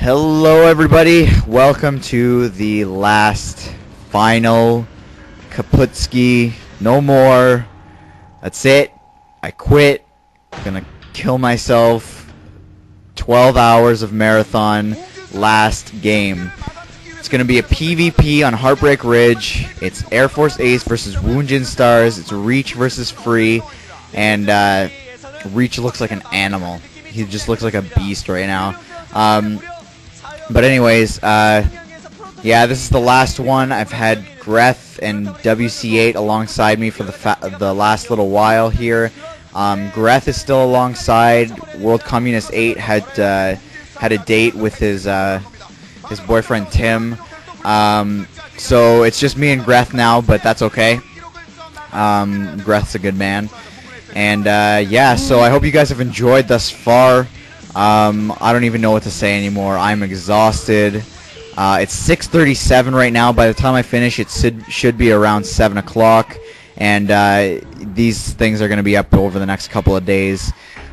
Hello, everybody. Welcome to the last, final, Kaputski. No more. That's it. I quit. gonna kill myself. 12 hours of marathon. Last game. It's gonna be a PvP on Heartbreak Ridge. It's Air Force Ace versus Woongjin Stars. It's Reach versus Free, and uh, Reach looks like an animal. He just looks like a beast right now. Um, but anyways, uh, yeah, this is the last one. I've had Greth and WC8 alongside me for the the last little while here. Um, Greth is still alongside. World Communist 8 had uh, had a date with his uh, his boyfriend Tim. Um, so it's just me and Greth now, but that's okay. Um, Greth's a good man. And uh, yeah, so I hope you guys have enjoyed thus far. Um, I don't even know what to say anymore. I'm exhausted. Uh, it's 6:37 right now. By the time I finish, it should should be around 7 o'clock, and uh, these things are going to be up over the next couple of days.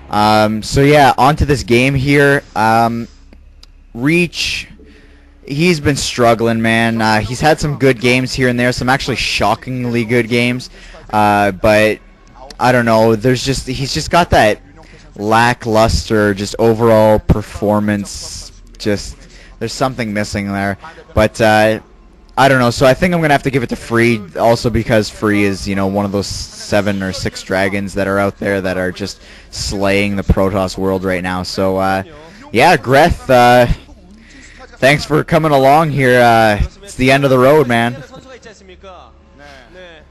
Um, so yeah, on to this game here. Um, Reach he's been struggling, man. Uh, he's had some good games here and there, some actually shockingly good games. Uh, but I don't know. There's just he's just got that lackluster, just overall performance. Just there's something missing there. But uh, I don't know. So I think I'm gonna have to give it to Free, also because Free is you know one of those seven or six dragons that are out there that are just slaying the Protoss world right now. So uh, yeah, Greth. Uh, thanks for coming along here. Uh, it's the end of the road, man.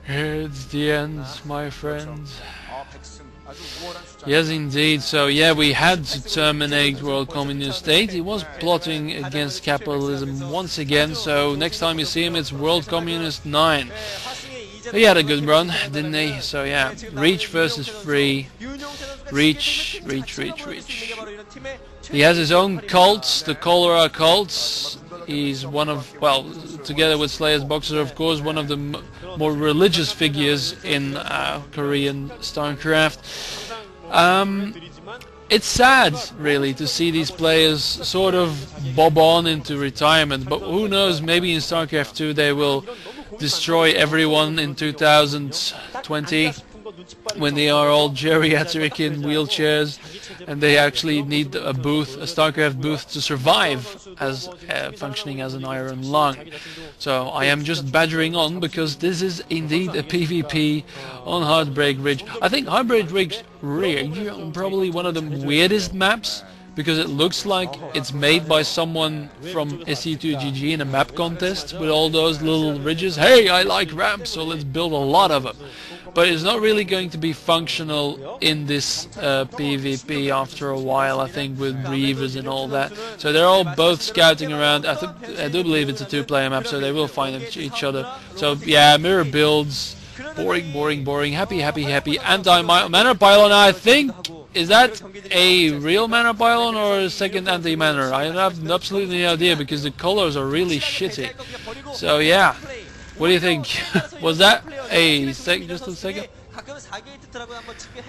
It's the end, my friends. Yes, indeed. So, yeah, we had to terminate World Communist State. He was plotting against capitalism once again. So, next time you see him, it's World Communist 9. He had a good run, didn't he? So, yeah, Reach versus Free. Reach, Reach, Reach, Reach. He has his own cults, the Cholera cults. He's one of, well, together with Slayer's Boxer, of course, one of the more religious figures in uh, Korean StarCraft. Um, it's sad, really, to see these players sort of bob on into retirement, but who knows, maybe in StarCraft 2 they will destroy everyone in 2020 when they are all geriatric in wheelchairs and they actually need a booth, a StarCraft booth to survive as uh, functioning as an iron lung. So I am just badgering on because this is indeed a PvP on Heartbreak Ridge. I think Heartbreak Ridge, Ridge probably one of the weirdest maps because it looks like it's made by someone from SE2GG in a map contest with all those little ridges. Hey, I like ramps, so let's build a lot of them but it's not really going to be functional in this uh, PvP after a while, I think, with Reavers and all that. So they're all both scouting around. I, I do believe it's a two-player map, so they will find each other. So yeah, mirror builds, boring, boring, boring, happy, happy, happy, anti-mana pylon, I think is that a real mana pylon or a second anti-mana? I have absolutely no idea because the colors are really shitty. So yeah, what do you think? Was that a sec? Just a second.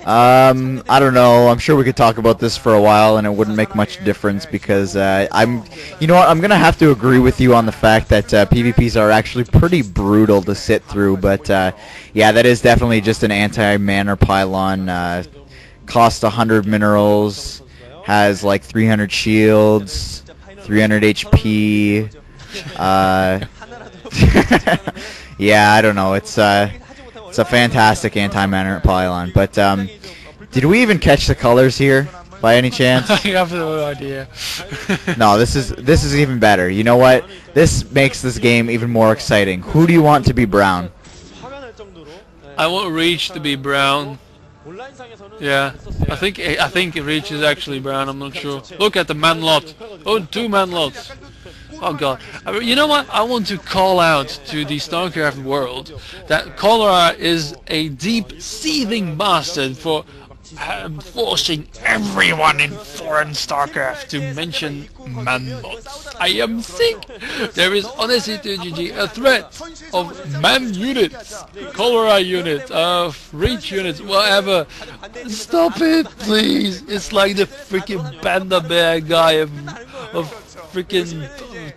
Um, I don't know. I'm sure we could talk about this for a while, and it wouldn't make much difference because uh, I'm, you know what? I'm gonna have to agree with you on the fact that uh, PvPs are actually pretty brutal to sit through. But uh, yeah, that is definitely just an anti-mana pylon. Costs 100 minerals, has like 300 shields, 300 HP. Uh, yeah, I don't know. It's uh, it's a fantastic anti-mana pylon. But um, did we even catch the colors here by any chance? I have no idea. no, this is this is even better. You know what? This makes this game even more exciting. Who do you want to be brown? I want Reach to be brown. Yeah, I think I think Reach is actually brown. I'm not sure. Look at the man lot. Oh, two man lots. Oh god. You know what? I want to call out to the StarCraft world that Cholera is a deep, seething bastard for um, forcing everyone in foreign StarCraft to mention manbots. I am sick! There is honestly to GG a threat of man units, cholera units, uh, reach units, whatever. Stop it, please! It's like the freaking panda bear guy of, of freaking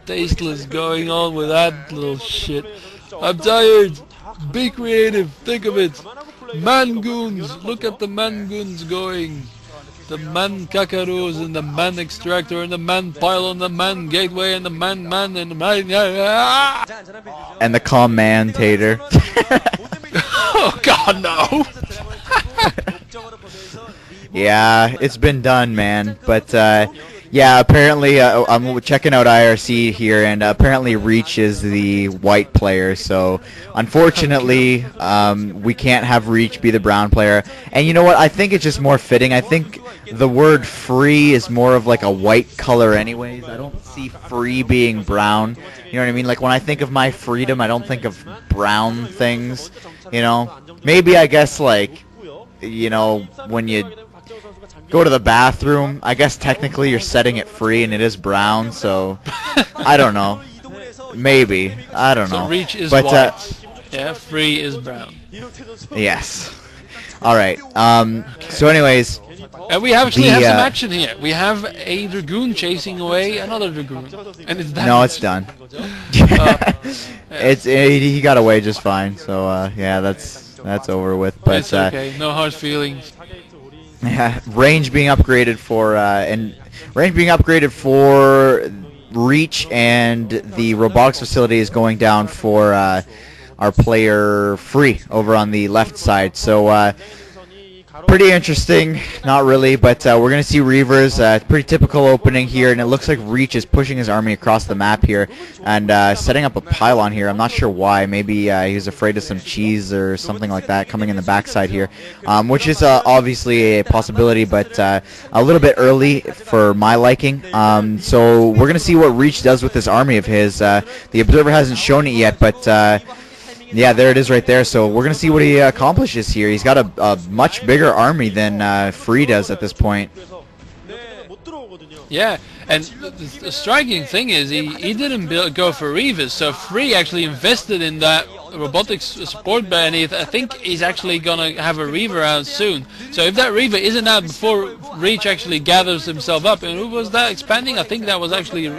tasteless going on with that little shit. I'm tired. Be creative. Think of it. Mangoons. Look at the mangoons going. The man kakaroos and the man extractor and the man pile pylon, the man gateway and the man man and the man. And the commentator. oh God, no. yeah, it's been done, man. But uh, yeah, apparently uh, I'm checking out IRC here, and apparently Reach is the white player. So unfortunately, um, we can't have Reach be the brown player. And you know what? I think it's just more fitting. I think the word free is more of like a white color, anyways. I don't see free being brown. You know what I mean? Like when I think of my freedom, I don't think of brown things. You know, maybe I guess like you know when you go to the bathroom. I guess technically you're setting it free and it is brown, so I don't know. Maybe I don't So know. reach is but, uh, yeah, free is brown. yes. All right. Um. So, anyways, And we actually The, have some uh, action here. We have a dragoon chasing away another dragoon, and it's that. no, it's done. it's it, he got away just fine. So uh, yeah, that's that's over with. But it's uh, okay. No hard feelings. Yeah, range being upgraded for uh, and range being upgraded for reach and the robotics facility is going down for uh, our player free over on the left side. So uh, pretty interesting, not really, but uh, we're gonna see Reavers. Uh, pretty typical opening here, and it looks like Reach is pushing his army across the map here and uh, setting up a pylon here. I'm not sure why. Maybe uh, he was afraid of some cheese or something like that coming in the backside here, um, which is uh, obviously a possibility, but uh, a little bit early for my liking. Um, so we're gonna see what Reach does with this army of his. The Observer hasn't shown it yet, but. Uh, yeah, there it is right there. So we're going to see what he accomplishes here. He's got a, a much bigger army than uh, Free does at this point. Yeah, and the, striking thing is he, he didn't build, go for Reavers, so Free actually invested in that robotics support and he, I think he's actually gonna have a Reaver out soon. So if that Reaver isn't out before Reach actually gathers himself up, and who was that expanding? I think that was actually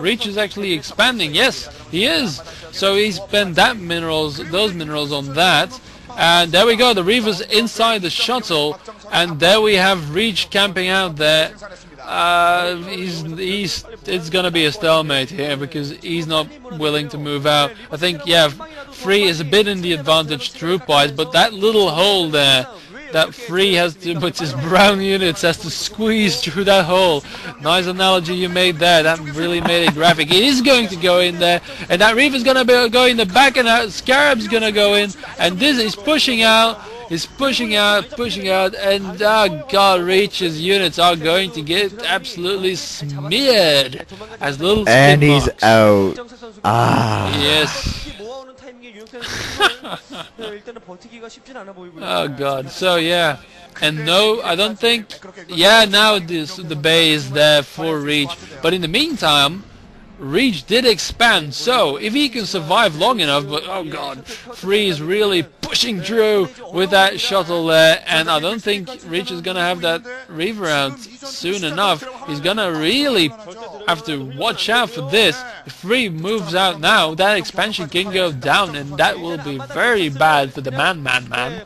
Reach is actually expanding. Yes, he is. So he spent that minerals, those minerals on that. And there we go, the Reaver's inside the shuttle, and there we have Reach camping out there. Uh, he's, he's, it's gonna be a stalemate here because he's not willing to move out. I think, yeah, Free is a bit in the advantage troop-wise, but that little hole there, that Free has to, but his brown units has to squeeze through that hole. Nice analogy you made there. That really made it graphic. It is going to go in there, and that Reaver's gonna be, go in the back, and that Scarab's gonna go in, and this is pushing out. Is pushing out, pushing out, and oh god, Reach's units are going to get absolutely smeared as little And he's marks. out. Ah. Yes. Oh god. So yeah. And no, I don't think. Yeah, now this the bay is there for Reach, but in the meantime, Reach did expand. So if he can survive long enough, but oh god, Free is really pushing through with that shuttle there, and I don't think Reach is gonna have that Reaver out soon enough. He's gonna really have to watch out for this. If Free moves out now, that expansion can go down and that will be very bad for the man, man, man.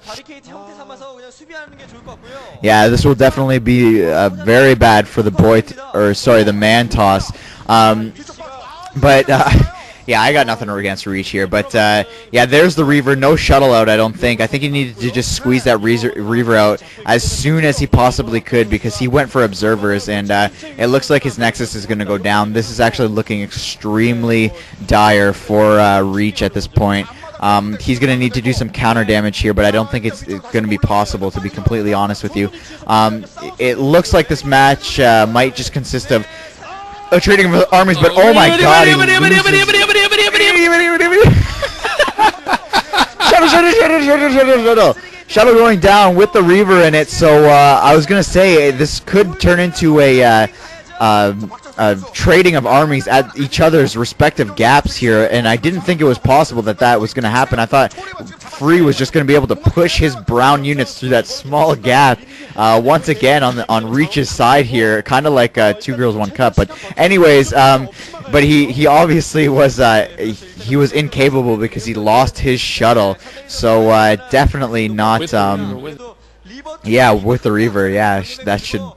Yeah, this will definitely be uh, very bad for the boy, or sorry, the man toss. Um, but uh, yeah, I got nothing against Reach here. But uh, yeah, there's the Reaver. No shuttle out, I don't think. I think he needed to just squeeze that Reaver out as soon as he possibly could because he went for observers, and uh, it looks like his Nexus is going to go down. This is actually looking extremely dire for uh, Reach at this point. Um, he's going to need to do some counter damage here, but I don't think it's, it's going to be possible, to be completely honest with you. Um, it, looks like this match uh, might just consist of a trading of armies, but oh my god, he loses. Shuttle, shuttle, shuttle, going down with the Reaver in it, so uh, I was going to say uh, this could turn into a... Uh, um, uh, trading of armies at each other's respective gaps here, and I didn't think it was possible that that was going to happen. I thought Free was just going to be able to push his brown units through that small gap uh, once again on the, on Reach's side here, kind of like uh, Two Girls One Cup. But anyways, um, but he he obviously was uh, he was incapable because he lost his shuttle. So uh, definitely not. Um, yeah, with the Reaver. Yeah, that should